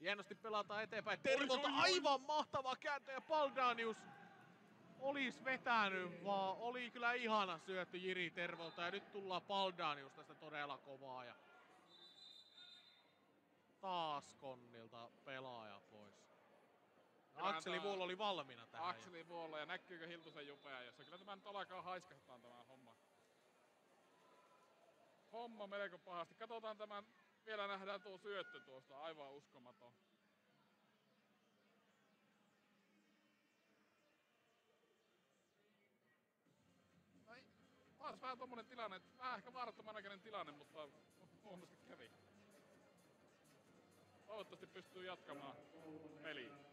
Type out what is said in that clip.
Hienosti pelataan eteenpäin. Tervolta aivan mahtava kääntö ja Paldanius olisi vetänyt, vaan oli kyllä ihana syötty Jiri Tervolta ja nyt tullaan Paldanius tästä todella kovaa ja taas Konnilta pelaaja pois. Akseli Vuolo oli valmiina tähän. Akseli Vuolo ja näkyykö Hiltusen jupea, jossa kyllä tämä nyt alkaa haiskahtaa tämä homma. Homma melko pahasti. Katsotaan tämän, vielä nähdään tuo syöttö tuosta, aivan uskomaton. No taas vähän tommonen tilanne, vähän ehkä vaarattoman näköinen tilanne, mutta huonosti kävi. Toivottavasti pystyy jatkamaan peliä.